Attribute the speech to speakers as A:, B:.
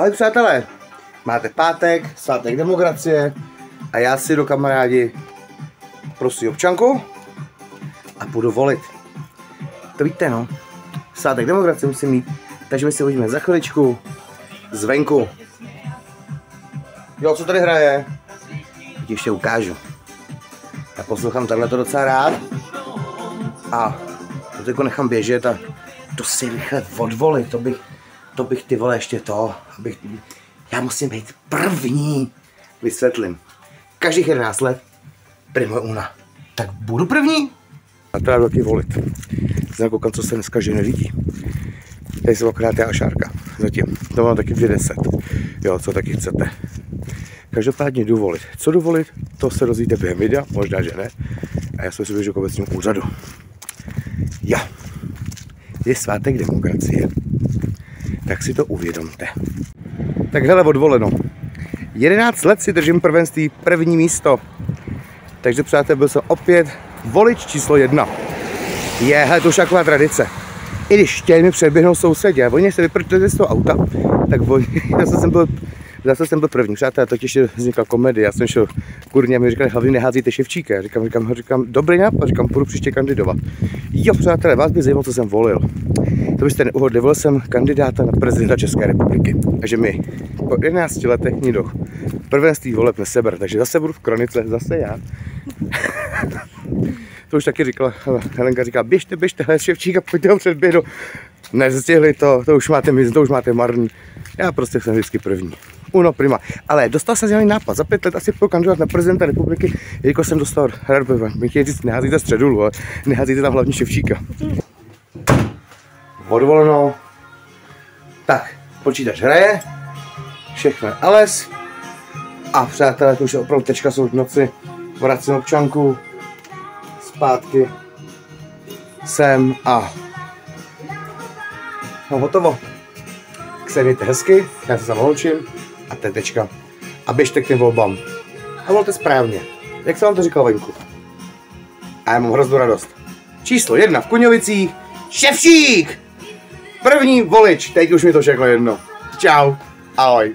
A: Ale přátelé, máte pátek, svátek demokracie a já si do kamarádi prosím občanku a půjdu volit. To víte no, svátek demokracie musím mít, takže my si hodíme za chviličku zvenku. Jo, co tady hraje? Ti ještě ukážu. Já poslouchám takhle to docela rád. A to nechám běžet a to si rychle odvolit, to bych, to bych ty vole ještě to, abych, já musím být první. Vysvětlím. Každých 11 let primo una. Tak budu první? A to já taky volit. Znám koukám, co se dneska žene lidí. Tady jsou akorát já a Šárka. Zatím. To mám taky 210. Jo, co taky chcete. Každopádně jdu volit. Co jdu volit, to se dozvíte během videa, možná, že ne. A já jsem si běžel k obecnímu úřadu. Jo. Je svátek demokracie. Tak si to uvědomte. Tak hele, odvoleno. 11 let si držím prvenství první místo. Takže přátel, byl jsem opět volič číslo jedna. Je, hele, to už taková tradice. I když chtěli mi předběhnout sousedě, oni se vyprtili z toho auta, tak oni, já jsem byl Zase jsem byl první, přátelé, totiž vznikla komedie, já jsem šel kurně a mi říkali, hlavně neházíte ševčíka. Říkám, říkám, říkám, dobrý nápad, říkám, půjdu příště kandidovat. Jo, přátelé, vás by zajímalo, co jsem volil. To byste neuhodli, volil jsem kandidáta na prezidenta České republiky. Takže mi po 11 letech nikdo prvenství voleb neseber, takže zase budu v kronice, zase já. to už taky říkala, Helenka říká, běžte, běžte, hele, Ševčíka, pojďte ho předběhnout. Nezstihli to, to už máte to už máte marný. Já prostě jsem vždycky první. Uno prima. Ale dostal jsem zjevný nápad. Za pět let asi půjdu kandidovat na prezidenta republiky, jelikož jsem dostal rad My chtějí říct, neházíte středulu, ale neházíte tam hlavně Ševčíka. Odvoleno. Tak, počítač hraje. Všechno je les. A přátelé, to už je opravdu tečka jsou v noci. Vracím občanku. Zpátky. Sem a No hotovo. Tak se mějte hezky, já se zavolčím a to je tečka. A běžte k těm volbám. A volte správně. Jak jsem vám to říkal venku. A já mám hroznou radost. Číslo jedna v Kuňovicích. Ševčík! První volič. Teď už mi to všechno jedno. Čau. Ahoj.